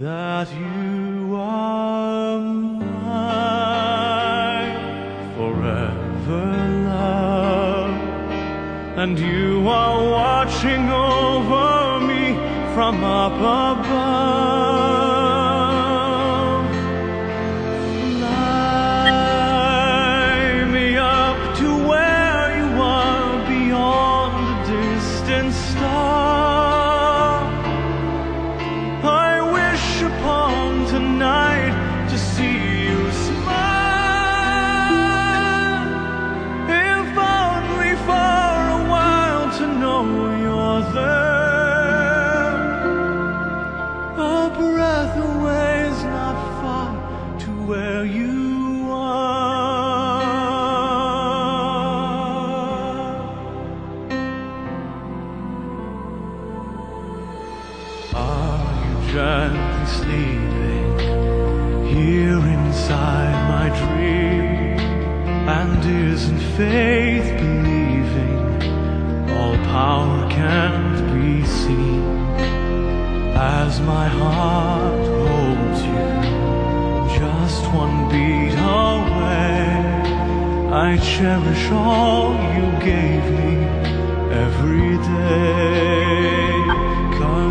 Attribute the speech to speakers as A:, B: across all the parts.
A: that you are mine forever, love? And you are watching over me from up above. Fly me up to where you are beyond the distant star. Gently sleeping here inside my dream? And isn't faith believing all power can't be seen? As my heart holds you, just one beat away, I cherish all you gave me every day.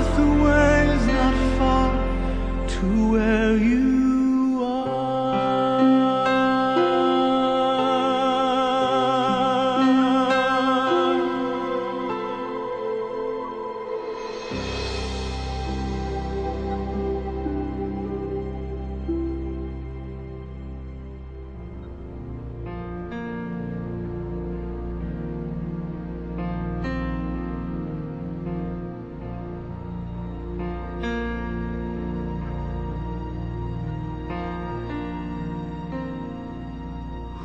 A: breath away is not far to where you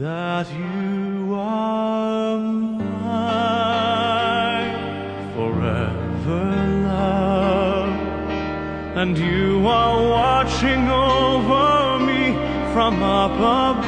A: that you are mine forever, love? And you are watching over me from up above.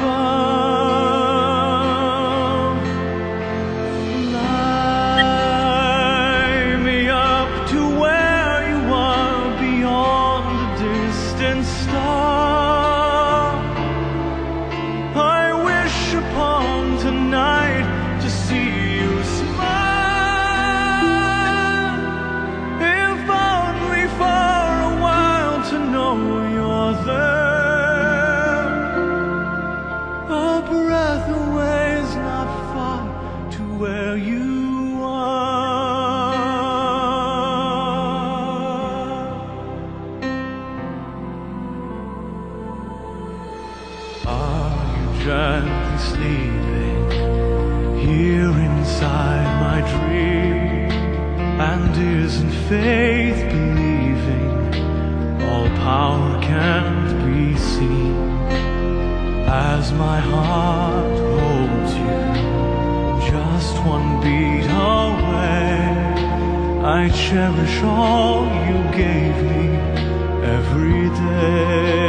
A: Gently sleeping here inside my dream? And isn't faith believing all power can't be seen? As my heart holds you, just one beat away, I cherish all you gave me every day.